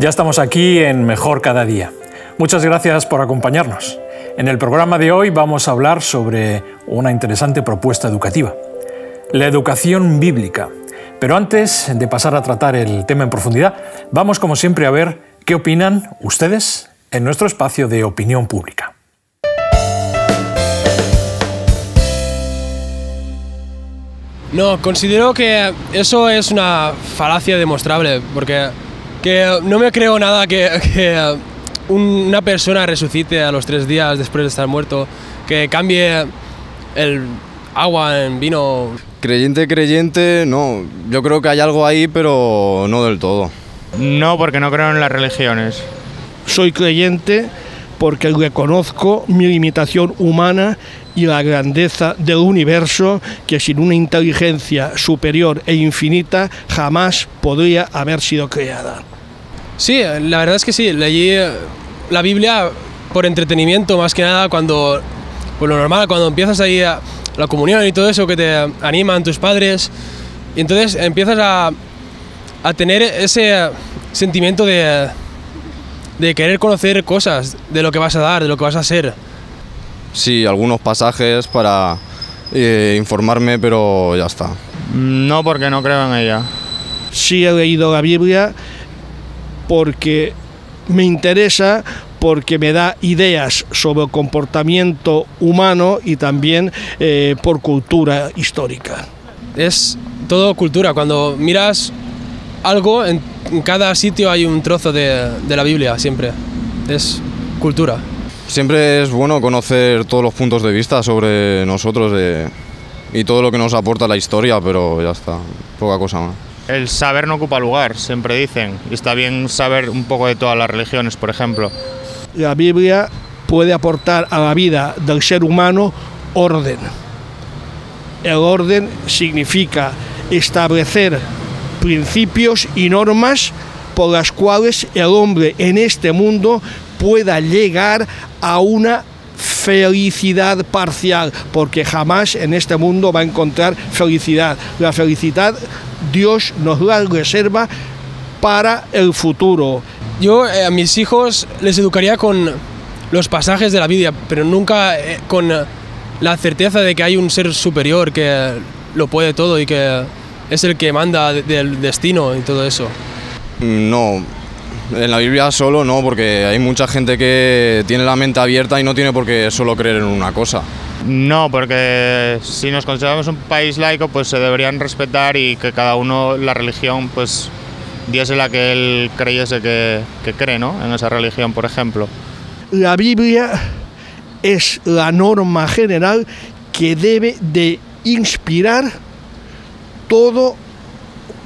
Ya estamos aquí en Mejor Cada Día. Muchas gracias por acompañarnos. En el programa de hoy vamos a hablar sobre una interesante propuesta educativa, la educación bíblica. Pero antes de pasar a tratar el tema en profundidad, vamos como siempre a ver qué opinan ustedes en nuestro espacio de opinión pública. No, considero que eso es una falacia demostrable, porque que no me creo nada que, que una persona resucite a los tres días después de estar muerto, que cambie el agua en vino. Creyente, creyente, no. Yo creo que hay algo ahí, pero no del todo. No, porque no creo en las religiones. Soy creyente porque reconozco mi limitación humana y la grandeza del universo que sin una inteligencia superior e infinita jamás podría haber sido creada. Sí, la verdad es que sí, leí la Biblia por entretenimiento más que nada cuando, por lo normal, cuando empiezas ahí a la comunión y todo eso que te animan tus padres, y entonces empiezas a, a tener ese sentimiento de, de querer conocer cosas, de lo que vas a dar, de lo que vas a ser. Sí, algunos pasajes para eh, informarme, pero ya está. No, porque no creo en ella. Sí he leído la Biblia porque me interesa porque me da ideas sobre el comportamiento humano y también eh, por cultura histórica. Es todo cultura. Cuando miras algo, en cada sitio hay un trozo de, de la Biblia, siempre. Es cultura. Siempre es bueno conocer todos los puntos de vista sobre nosotros de, y todo lo que nos aporta la historia, pero ya está, poca cosa más. El saber no ocupa lugar, siempre dicen. Y está bien saber un poco de todas las religiones, por ejemplo. La Biblia puede aportar a la vida del ser humano orden. El orden significa establecer principios y normas por las cuales el hombre en este mundo pueda llegar a una felicidad parcial, porque jamás en este mundo va a encontrar felicidad. La felicidad Dios nos la reserva para el futuro. Yo eh, a mis hijos les educaría con los pasajes de la Biblia, pero nunca eh, con la certeza de que hay un ser superior que lo puede todo y que es el que manda de- del destino y todo eso. No, en la Biblia solo no, porque hay mucha gente que tiene la mente abierta y no tiene por qué solo creer en una cosa. No, porque si nos consideramos un país laico, pues se deberían respetar y que cada uno la religión, pues diese la que él creyese que, que cree, ¿no? En esa religión, por ejemplo. La Biblia es la norma general que debe de inspirar todo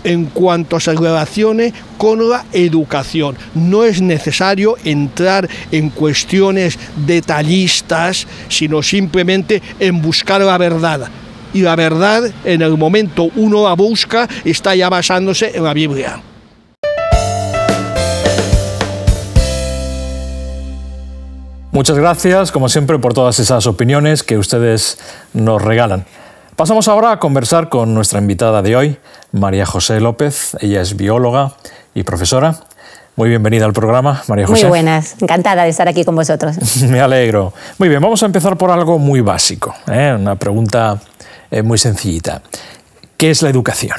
en cuanto se relacione con la educación. No es necesario entrar en cuestiones detallistas, sino simplemente en buscar la verdad. Y la verdad, en el momento uno la busca, está ya basándose en la Biblia. Muchas gracias, como siempre, por todas esas opiniones que ustedes nos regalan. Pasamos ahora a conversar con nuestra invitada de hoy, María José López. Ella es bióloga y profesora. Muy bienvenida al programa, María Muy José. buenas, encantada de estar aquí con vosotros. Me alegro. Muy bien, vamos a empezar por algo muy básico, ¿eh? una pregunta eh, muy sencillita. ¿Qué es la educación?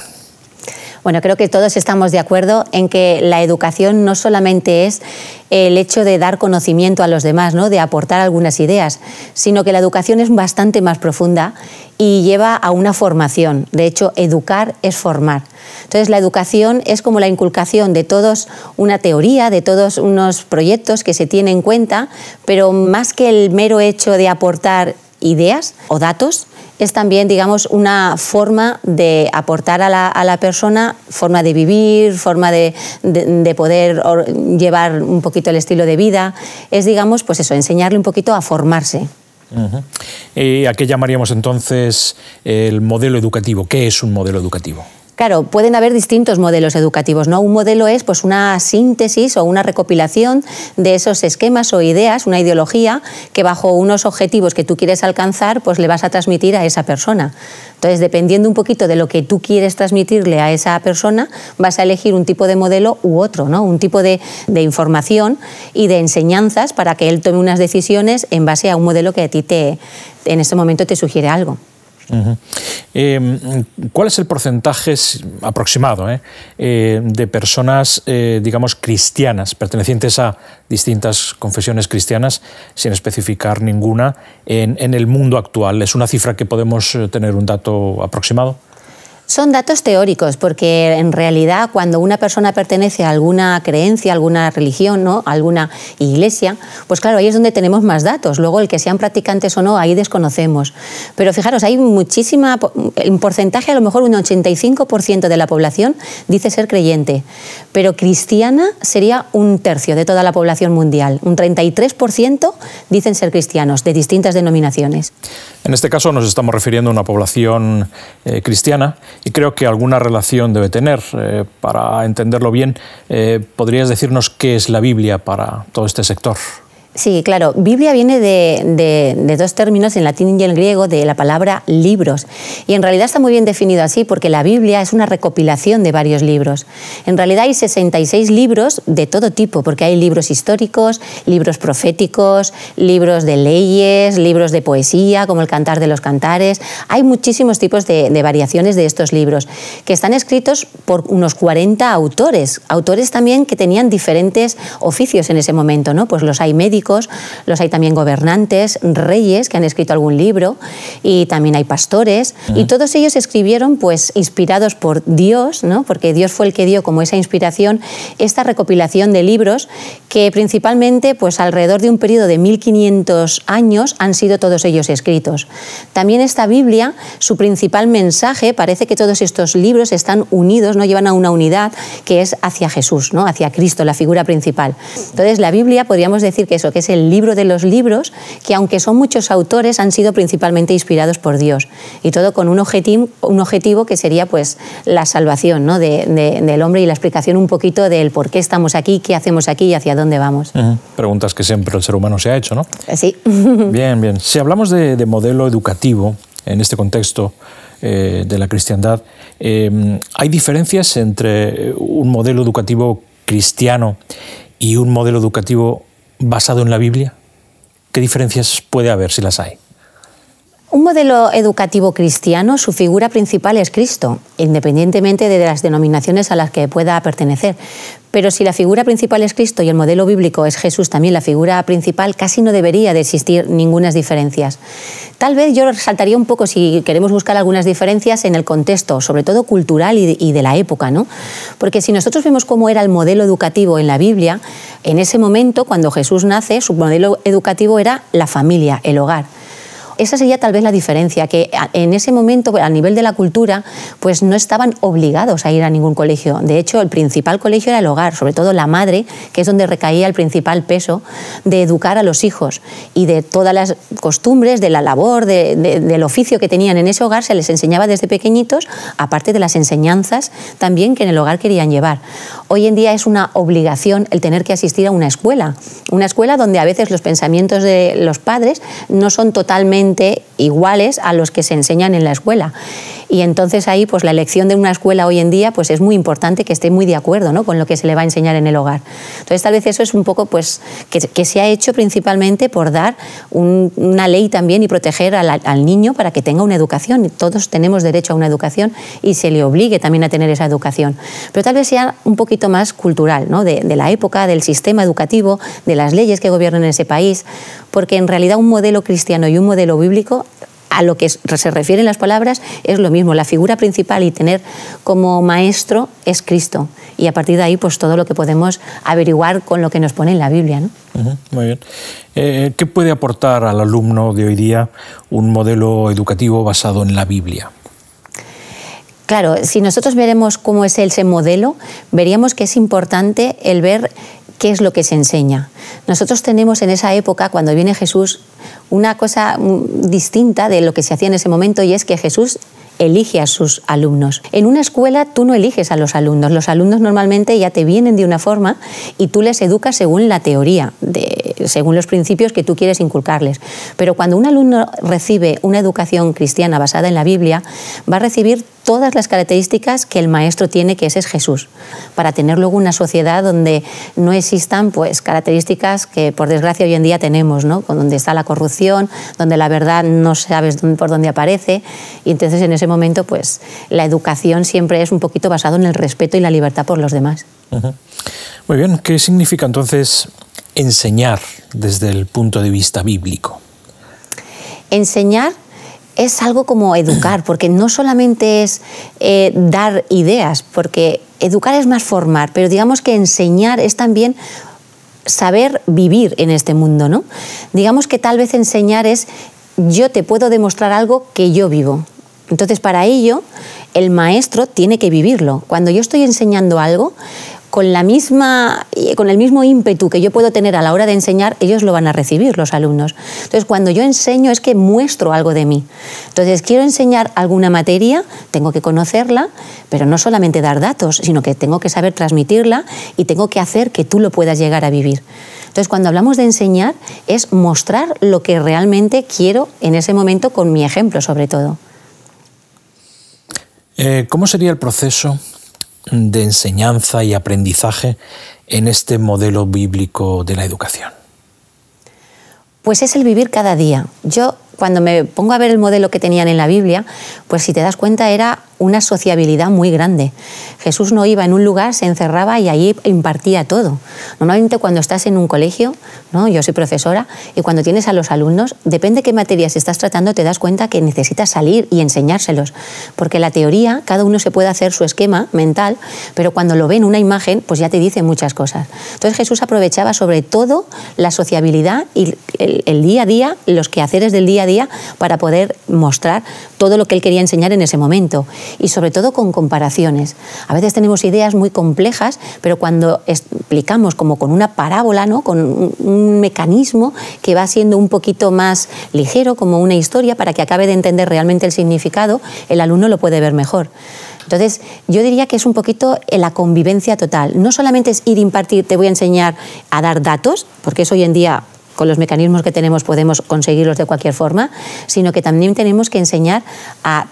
Bueno, creo que todos estamos de acuerdo en que la educación no solamente es el hecho de dar conocimiento a los demás, ¿no? de aportar algunas ideas, sino que la educación es bastante más profunda y lleva a una formación. De hecho, educar es formar. Entonces, la educación es como la inculcación de todos una teoría, de todos unos proyectos que se tienen en cuenta, pero más que el mero hecho de aportar ideas o datos, es también, digamos, una forma de aportar a la, a la persona, forma de vivir, forma de, de- de poder llevar un poquito el estilo de vida. Es, digamos, pues eso, enseñarle un poquito a formarse. Ujú. Eh, ¿A qué llamaríamos entonces el modelo educativo? ¿Qué es un modelo educativo? Claro, pueden haber distintos modelos educativos, ¿no? Un modelo es pues una síntesis o una recopilación de esos esquemas o ideas, una ideología que bajo unos objetivos que tú quieres alcanzar, pues le vas a transmitir a esa persona. Entonces, dependiendo un poquito de lo que tú quieres transmitirle a esa persona, vas a elegir un tipo de modelo u otro, ¿no? Un tipo de, información y de enseñanzas para que él tome unas decisiones en base a un modelo que a ti te, en este momento te sugiere algo. Eh, ¿Cuál es el porcentaje aproximado eh, eh, de personas, digamos, cristianas, pertenecientes a distintas confesiones cristianas, sin especificar ninguna, en el mundo actual? ¿Es una cifra que podemos tener un dato aproximado? Son datos teóricos, porque en realidad cuando una persona pertenece a alguna creencia, alguna religión, ¿no? alguna iglesia, pues claro, ahí es donde tenemos más datos. Luego el que sean practicantes o no, ahí desconocemos. Pero fijaros, hay muchísima, un porcentaje, a lo mejor un 85% de la población dice ser creyente, pero cristiana sería un tercio de toda la población mundial. Un 33% dicen ser cristianos, de distintas denominaciones. En este caso nos estamos refiriendo a una población eh, cristiana y creo que alguna relación debe tener. Eh, para entenderlo bien, eh, ¿podrías decirnos qué es la Biblia para todo este sector? Sí, claro. Biblia viene de, dos términos, en latín y en griego, de la palabra libros. Y en realidad está muy bien definido así, porque la Biblia es una recopilación de varios libros. En realidad hay 66 libros de todo tipo, porque hay libros históricos, libros proféticos, libros de leyes, libros de poesía, como el Cantar de los Cantares. Hay muchísimos tipos de, de variaciones de estos libros, que están escritos por unos 40 autores. Autores también que tenían diferentes oficios en ese momento, ¿no? Pues los hay médicos los hay también gobernantes, reyes que han escrito algún libro y también hay pastores y todos ellos escribieron pues inspirados por Dios, ¿no? porque Dios fue el que dio como esa inspiración esta recopilación de libros que principalmente pues alrededor de un periodo de 1500 años han sido todos ellos escritos. También esta Biblia, su principal mensaje, parece que todos estos libros están unidos, no llevan a una unidad que es hacia Jesús, ¿no? hacia Cristo, la figura principal. Entonces la Biblia podríamos decir que eso, que es el libro de los libros, que aunque son muchos autores, han sido principalmente inspirados por Dios. Y todo con un objetivo, un objetivo que sería pues la salvación ¿no? del hombre y la explicación un poquito del por qué estamos aquí, qué hacemos aquí y hacia dónde vamos. Preguntas que siempre el ser humano se ha hecho, ¿no? Eh, sí. bien, bien. Si hablamos de, modelo educativo en este contexto, eh, de la cristiandad, eh, ¿hay diferencias entre un modelo educativo cristiano y un modelo educativo basado en la Biblia? ¿Qué diferencias puede haber si las hay? Un modelo educativo cristiano, su figura principal es Cristo, independientemente de las denominaciones a las que pueda pertenecer. Pero si la figura principal es Cristo y el modelo bíblico es Jesús también la figura principal, casi no debería de existir ninguna diferencias. Tal vez yo resaltaría un poco, si queremos buscar algunas diferencias, en el contexto, sobre todo cultural y de, la época, ¿no? Porque si nosotros vemos cómo era el modelo educativo en la Biblia, en ese momento, cuando Jesús nace, su modelo educativo era la familia, el hogar. Esa sería tal vez la diferencia, que en ese momento, a nivel de la cultura, pues no estaban obligados a ir a ningún colegio. De hecho, el principal colegio era el hogar, sobre todo la madre, que es donde recaía el principal peso de educar a los hijos y de todas las costumbres, de la labor, del oficio que tenían en ese hogar, se les enseñaba desde pequeñitos, aparte de las enseñanzas también que en el hogar querían llevar. Hoy en día es una obligación el tener que asistir a una escuela, una escuela donde a veces los pensamientos de los padres no son totalmente iguales a los que se enseñan en la escuela. Y entonces ahí pues la elección de una escuela hoy en día pues es muy importante que esté muy de acuerdo ¿no? con lo que se le va a enseñar en el hogar. Entonces tal vez eso es un poco pues que, se ha hecho principalmente por dar una ley también y proteger al, niño para que tenga una educación. Todos tenemos derecho a una educación y se le obligue también a tener esa educación. Pero tal vez sea un poquito más cultural, ¿no? de, de la época, del sistema educativo, de las leyes que gobiernan ese país, porque en realidad un modelo cristiano y un modelo bíblico a lo que se refieren las palabras es lo mismo. La figura principal y tener como maestro es Cristo. Y a partir de ahí, pues todo lo que podemos averiguar con lo que nos pone en la Biblia. ¿no? muy bien. Eh, ¿Qué puede aportar al alumno de hoy día un modelo educativo basado en la Biblia? Claro, si nosotros veremos cómo es ese modelo, veríamos que es importante el ver qué es lo que se enseña. Nosotros tenemos en esa época, cuando viene Jesús, una cosa distinta de lo que se hacía en ese momento y es que Jesús elige a sus alumnos. En una escuela tú no eliges a los alumnos, los alumnos normalmente ya te vienen de una forma y tú les educas según la teoría, según los principios que tú quieres inculcarles. Pero cuando un alumno recibe una educación cristiana basada en la Biblia, va a recibir todas las características que el maestro tiene, que ese es Jesús, para tener luego una sociedad donde no existan pues, características que por desgracia hoy en día tenemos, ¿no? donde está la corrupción, donde la verdad no sabes por dónde aparece, y entonces en ese momento pues, la educación siempre es un poquito basado en el respeto y la libertad por los demás. Muy bien, ¿qué significa entonces enseñar desde el punto de vista bíblico? Enseñar es algo como educar, porque no solamente es eh, dar ideas, porque educar es más formar, pero digamos que enseñar es también saber vivir en este mundo, ¿no? Digamos que tal vez enseñar es yo te puedo demostrar algo que yo vivo. Entonces, para ello, el maestro tiene que vivirlo. Cuando yo estoy enseñando algo, con, la misma, con el mismo ímpetu que yo puedo tener a la hora de enseñar, ellos lo van a recibir, los alumnos. Entonces, cuando yo enseño es que muestro algo de mí. Entonces, quiero enseñar alguna materia, tengo que conocerla, pero no solamente dar datos, sino que tengo que saber transmitirla y tengo que hacer que tú lo puedas llegar a vivir. Entonces, cuando hablamos de enseñar, es mostrar lo que realmente quiero en ese momento con mi ejemplo, sobre todo. Eh, ¿Cómo sería el proceso de enseñanza y aprendizaje en este modelo bíblico de la educación? Pues es el vivir cada día. Yo cuando me pongo a ver el modelo que tenían en la Biblia, pues si te das cuenta era una sociabilidad muy grande. Jesús no iba en un lugar, se encerraba y allí impartía todo. Normalmente cuando estás en un colegio, ¿no? yo soy profesora, y cuando tienes a los alumnos, depende qué materias estás tratando, te das cuenta que necesitas salir y enseñárselos. Porque la teoría, cada uno se puede hacer su esquema mental, pero cuando lo ve en una imagen, pues ya te dice muchas cosas. Entonces Jesús aprovechaba sobre todo la sociabilidad y el, el día a día, los quehaceres del día a día, para poder mostrar todo lo que él quería enseñar en ese momento y sobre todo con comparaciones. A veces tenemos ideas muy complejas, pero cuando explicamos como con una parábola, ¿no? con un, mecanismo que va siendo un poquito más ligero, como una historia, para que acabe de entender realmente el significado, el alumno lo puede ver mejor. Entonces, yo diría que es un poquito la convivencia total. No solamente es ir a impartir, te voy a enseñar a dar datos, porque eso hoy en día con los mecanismos que tenemos podemos conseguirlos de cualquier forma, sino que también tenemos que enseñar a,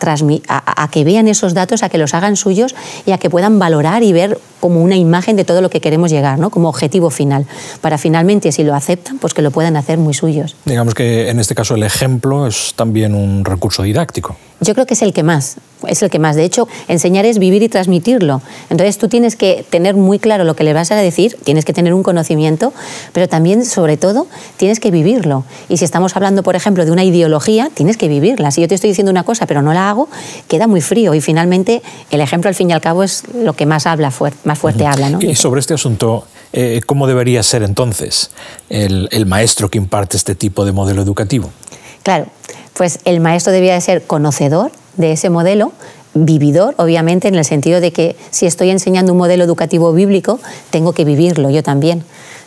a, que vean esos datos, a que los hagan suyos y a que puedan valorar y ver como una imagen de todo lo que queremos llegar, ¿no? como objetivo final, para finalmente, si lo aceptan, pues que lo puedan hacer muy suyos. Digamos que en este caso el ejemplo es también un recurso didáctico. Yo creo que es el que más, es el que más. De hecho, enseñar es vivir y transmitirlo. Entonces tú tienes que tener muy claro lo que le vas a decir, tienes que tener un conocimiento, pero también, sobre todo, tienes que vivirlo. Y si estamos hablando, por ejemplo, de una ideología, tienes que vivirla. Si yo te estoy diciendo una cosa, pero no la hago, queda muy frío. Y finalmente, el ejemplo, al fin y al cabo, es lo que más habla, más fuerte habla. ¿no? Y sobre este asunto, eh, ¿cómo debería ser entonces el, el maestro que imparte este tipo de modelo educativo? Claro, pues el maestro debía de ser conocedor de ese modelo, vividor, obviamente, en el sentido de que si estoy enseñando un modelo educativo bíblico, tengo que vivirlo yo también.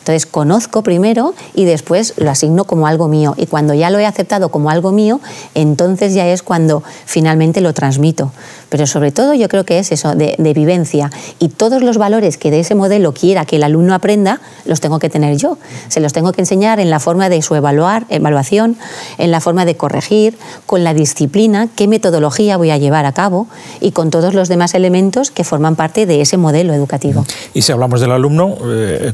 Entonces conozco primero y después lo asigno como algo mío. Y cuando ya lo he aceptado como algo mío, entonces ya es cuando finalmente lo transmito. Pero sobre todo yo creo que es eso, de, vivencia. Y todos los valores que de ese modelo quiera que el alumno aprenda, los tengo que tener yo. Se los tengo que enseñar en la forma de su evaluar, evaluación, en la forma de corregir, con la disciplina, qué metodología voy a llevar a cabo y con todos los demás elementos que forman parte de ese modelo educativo. Y si hablamos del alumno, eh,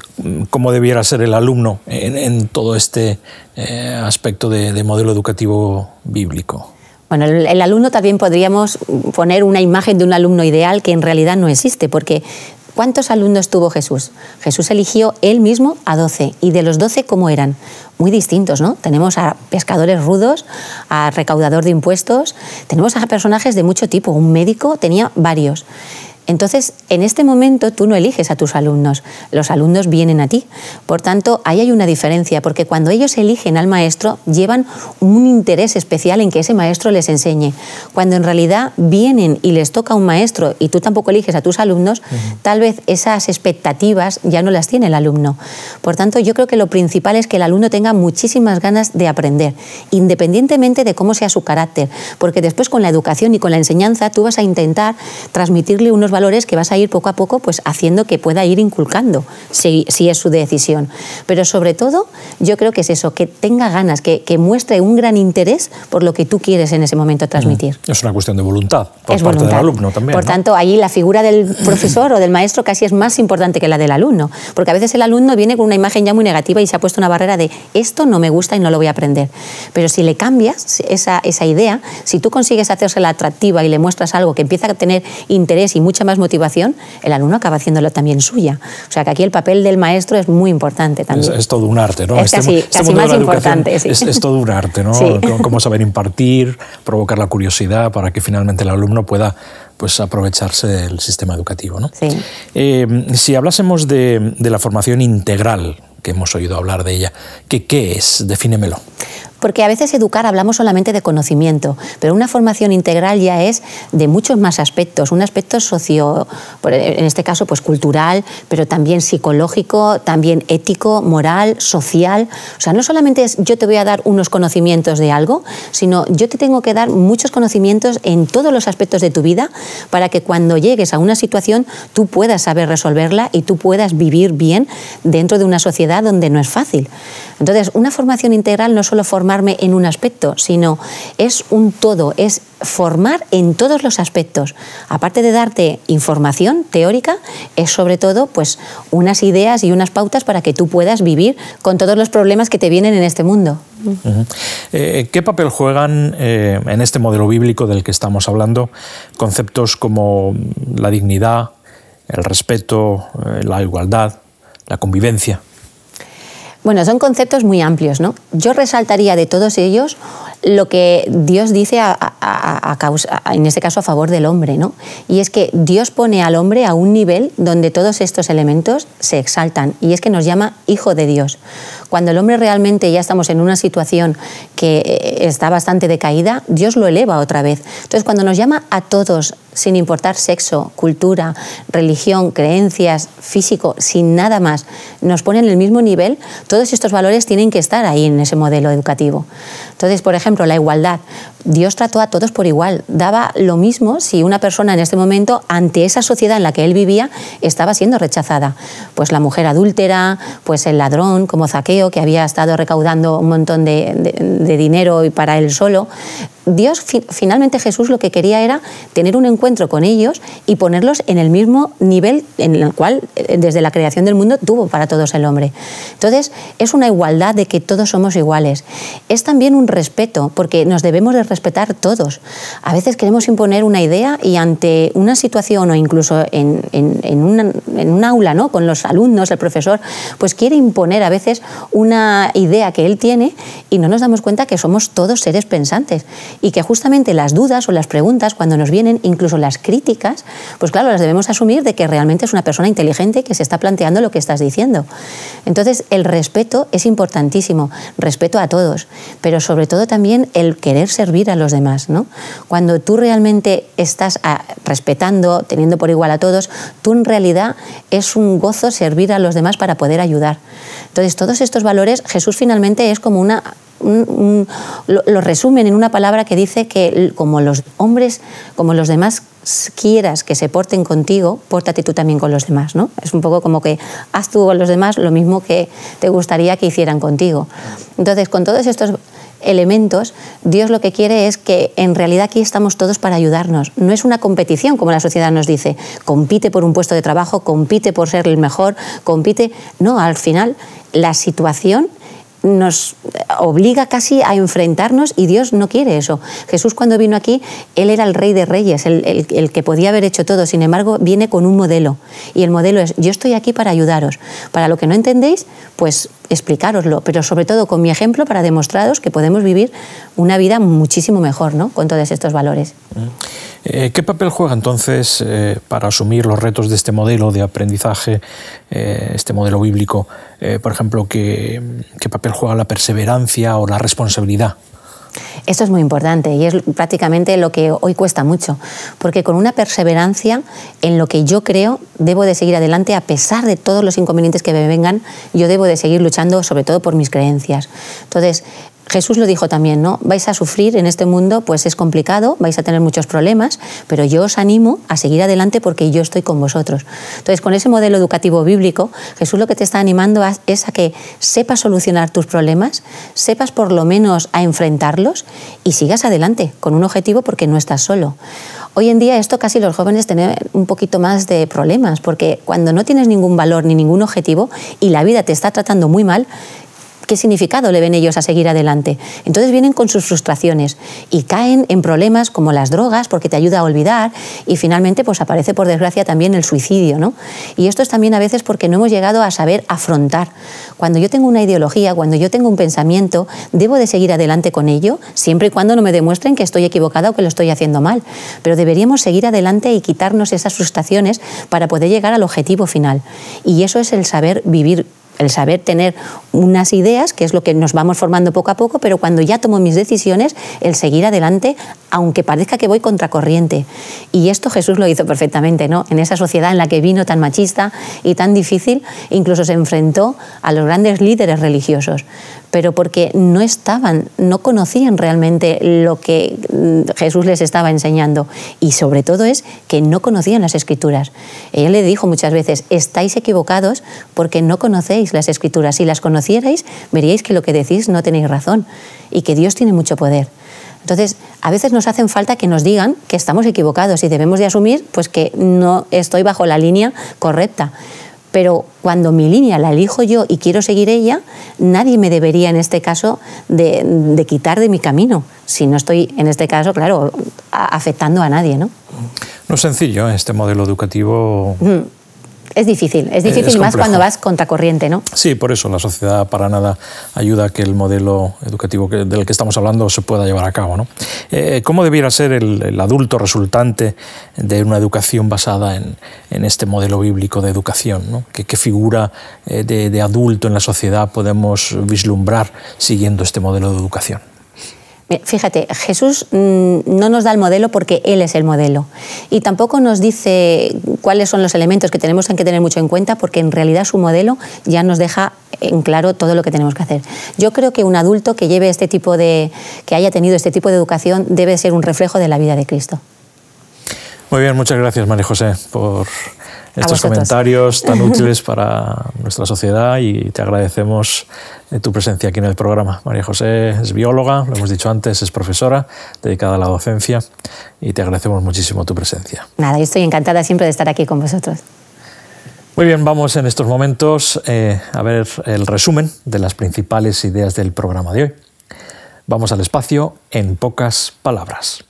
¿cómo debe debiera ser el alumno en, todo este eh, aspecto de, modelo educativo bíblico? Bueno, el, alumno también podríamos poner una imagen de un alumno ideal que en realidad no existe, porque ¿cuántos alumnos tuvo Jesús? Jesús eligió él mismo a doce, y de los doce, ¿cómo eran? Muy distintos, ¿no? Tenemos a pescadores rudos, a recaudador de impuestos, tenemos a personajes de mucho tipo, un médico tenía varios. Entonces, en este momento tú no eliges a tus alumnos, los alumnos vienen a ti. Por tanto, ahí hay una diferencia, porque cuando ellos eligen al maestro, llevan un interés especial en que ese maestro les enseñe. Cuando en realidad vienen y les toca un maestro y tú tampoco eliges a tus alumnos, tal vez esas expectativas ya no las tiene el alumno. Por tanto, yo creo que lo principal es que el alumno tenga muchísimas ganas de aprender, independientemente de cómo sea su carácter, porque después con la educación y con la enseñanza tú vas a intentar transmitirle unos valores que vas a ir poco a poco pues, haciendo que pueda ir inculcando, si, es su decisión. Pero sobre todo, yo creo que es eso, que tenga ganas, que, muestre un gran interés por lo que tú quieres en ese momento transmitir. Es una cuestión de voluntad por parte del alumno también. Por tanto, ahí la figura del profesor o del maestro casi es más importante que la del alumno, porque a veces el alumno viene con una imagen ya muy negativa y se ha puesto una barrera de esto no me gusta y no lo voy a aprender. Pero si le cambias esa, esa idea, si tú consigues hacérsela atractiva y le muestras algo que empieza a tener interés y mucha más motivación, el alumno acaba haciéndolo también suya. O sea que aquí el papel del maestro es muy importante también. Es, todo un arte, ¿no? Es este casi, más importante. Es, todo un arte, ¿no? Cómo saber impartir, provocar la curiosidad para que finalmente el alumno pueda pues aprovecharse del sistema educativo. ¿no? Eh, si hablásemos de, de, la formación integral, que hemos oído hablar de ella, ¿qué, qué es? Defínemelo porque a veces educar hablamos solamente de conocimiento, pero una formación integral ya es de muchos más aspectos, un aspecto socio, en este caso pues cultural, pero también psicológico, también ético, moral, social. O sea, no solamente es yo te voy a dar unos conocimientos de algo, sino yo te tengo que dar muchos conocimientos en todos los aspectos de tu vida para que cuando llegues a una situación tú puedas saber resolverla y tú puedas vivir bien dentro de una sociedad donde no es fácil. Entonces, una formación integral no solo forma en un aspecto, sino es un todo, es formar en todos los aspectos. Aparte de darte información teórica, es sobre todo pues unas ideas y unas pautas para que tú puedas vivir con todos los problemas que te vienen en este mundo. Eh, ¿Qué papel juegan eh, en este modelo bíblico del que estamos hablando conceptos como la dignidad, el respeto, eh, la igualdad, la convivencia? Bueno, son conceptos muy amplios, ¿no? Yo resaltaría de todos ellos lo que Dios dice a, causa, en este caso a favor del hombre, ¿no? Y es que Dios pone al hombre a un nivel donde todos estos elementos se exaltan y es que nos llama hijo de Dios. Cuando el hombre realmente ya estamos en una situación que eh, está bastante decaída, Dios lo eleva otra vez. Entonces, cuando nos llama a todos, sin importar sexo, cultura, religión, creencias, físico, sin nada más, nos pone en el mismo nivel, todos estos valores tienen que estar ahí en ese modelo educativo. Entonces, por ejemplo, la igualdad. Dios trató a todos por igual. Daba lo mismo si una persona en este momento, ante esa sociedad en la que él vivía, estaba siendo rechazada. Pues la mujer adúltera, pues el ladrón como Zaqueo, que había estado recaudando un montón de, dinero para él solo. Dios, finalmente Jesús lo que quería era tener un encuentro con ellos y ponerlos en el mismo nivel en el cual eh, desde la creación del mundo tuvo para todos el hombre. Entonces, es una igualdad de que todos somos iguales. Es también un respeto, porque nos debemos de respetar todos. A veces queremos imponer una idea y ante una situación o incluso en, un aula, ¿no? con los alumnos, el profesor, pues quiere imponer a veces una idea que él tiene y no nos damos cuenta que somos todos seres pensantes y que justamente las dudas o las preguntas, cuando nos vienen, incluso las críticas, pues claro, las debemos asumir de que realmente es una persona inteligente que se está planteando lo que estás diciendo. Entonces, el respeto es importantísimo, respeto a todos, pero sobre todo también el querer servir a los demás. ¿no? Cuando tú realmente estás ah, respetando, teniendo por igual a todos, tú en realidad es un gozo servir a los demás para poder ayudar. Entonces, todos estos valores, Jesús finalmente es como una lo, resumen en una palabra que dice que como los hombres, como los demás quieras que se porten contigo, pórtate tú también con los demás, ¿no? Es un poco como que haz tú con los demás lo mismo que te gustaría que hicieran contigo. Entonces, con todos estos elementos, Dios lo que quiere es que en realidad aquí estamos todos para ayudarnos. No es una competición, como la sociedad nos dice, compite por un puesto de trabajo, compite por ser el mejor, compite... No, al final la situación nos obliga casi a enfrentarnos y Dios no quiere eso. Jesús cuando vino aquí, Él era el rey de reyes, el, el, que podía haber hecho todo, sin embargo viene con un modelo. Y el modelo es yo estoy aquí para ayudaros, para lo que no entendéis, pues explicároslo, pero sobre todo con mi ejemplo para demostraros que podemos vivir una vida muchísimo mejor ¿no? con todos estos valores. Eh, ¿Qué papel juega entonces eh, para asumir los retos de este modelo de aprendizaje, eh, este modelo bíblico? por ejemplo, ¿qué, ¿qué papel juega la perseverancia o la responsabilidad? Esto es muy importante y es prácticamente lo que hoy cuesta mucho, porque con una perseverancia en lo que yo creo debo de seguir adelante a pesar de todos los inconvenientes que me vengan, yo debo de seguir luchando sobre todo por mis creencias. Entonces, Jesús lo dijo también, ¿no? Vais a sufrir en este mundo, pues es complicado, vais a tener muchos problemas, pero yo os animo a seguir adelante porque yo estoy con vosotros. Entonces, con ese modelo educativo bíblico, Jesús lo que te está animando es a que sepas solucionar tus problemas, sepas por lo menos a enfrentarlos y sigas adelante con un objetivo porque no estás solo. Hoy en día esto casi los jóvenes tienen un poquito más de problemas, porque cuando no tienes ningún valor ni ningún objetivo y la vida te está tratando muy mal, ¿Qué significado le ven ellos a seguir adelante? Entonces vienen con sus frustraciones y caen en problemas como las drogas, porque te ayuda a olvidar, y finalmente pues aparece por desgracia también el suicidio. ¿no? Y esto es también a veces porque no hemos llegado a saber afrontar. Cuando yo tengo una ideología, cuando yo tengo un pensamiento, debo de seguir adelante con ello, siempre y cuando no me demuestren que estoy equivocada o que lo estoy haciendo mal. Pero deberíamos seguir adelante y quitarnos esas frustraciones para poder llegar al objetivo final. Y eso es el saber vivir el saber tener unas ideas, que es lo que nos vamos formando poco a poco, pero cuando ya tomo mis decisiones, el seguir adelante, aunque parezca que voy contracorriente. Y esto Jesús lo hizo perfectamente, ¿no? En esa sociedad en la que vino tan machista y tan difícil, incluso se enfrentó a los grandes líderes religiosos pero porque no estaban, no conocían realmente lo que mm, Jesús les estaba enseñando. Y sobre todo es que no conocían las escrituras. Ella le dijo muchas veces, estáis equivocados porque no conocéis las escrituras. Si las conocierais, veríais que lo que decís no tenéis razón y que Dios tiene mucho poder. Entonces, a veces nos hacen falta que nos digan que estamos equivocados y debemos de asumir pues que no estoy bajo la línea correcta pero cuando mi línea la elijo yo y quiero seguir ella, nadie me debería en este caso de, quitar de mi camino, si no estoy en este caso, claro, afectando a nadie. No, no es sencillo ¿eh? este modelo educativo. Es difícil, es difícil más cuando vas contracorriente, ¿no? Sí, por eso la sociedad para nada ayuda a que el modelo educativo del que estamos hablando se pueda llevar a cabo. ¿no? Eh, ¿Cómo debiera ser el, adulto resultante de una educación basada en, este modelo bíblico de educación? ¿no? ¿Qué, figura eh, de adulto en la sociedad podemos vislumbrar siguiendo este modelo de educación? Fíjate, Jesús mm, no nos da el modelo porque Él es el modelo. Y tampoco nos dice cuáles son los elementos que tenemos que tener mucho en cuenta porque en realidad su modelo ya nos deja en claro todo lo que tenemos que hacer. Yo creo que un adulto que lleve este tipo de, que haya tenido este tipo de educación debe ser un reflejo de la vida de Cristo. Muy bien, muchas gracias María José por estos comentarios tan útiles para nuestra sociedad y te agradecemos eh, tu presencia aquí en el programa. María José es bióloga, lo hemos dicho antes, es profesora dedicada a la docencia y te agradecemos muchísimo tu presencia. Nada, yo estoy encantada siempre de estar aquí con vosotros. Muy bien, vamos en estos momentos eh, a ver el resumen de las principales ideas del programa de hoy. Vamos al espacio en pocas palabras.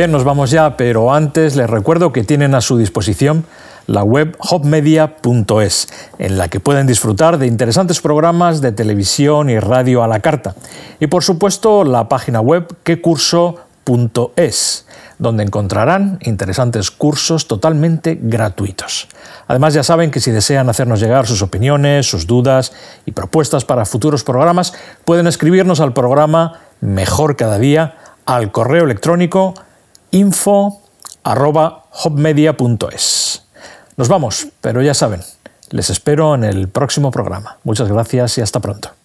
Bien, nos vamos ya, pero antes les recuerdo que tienen a su disposición la web hopmedia.es, en la que pueden disfrutar de interesantes programas de televisión y radio a la carta. Y por supuesto la página web quecurso.es donde encontrarán interesantes cursos totalmente gratuitos. Además, ya saben que si desean hacernos llegar sus opiniones, sus dudas y propuestas para futuros programas, pueden escribirnos al programa Mejor Cada Día al correo electrónico info.hopmedia.es. Nos vamos, pero ya saben, les espero en el próximo programa. Muchas gracias y hasta pronto.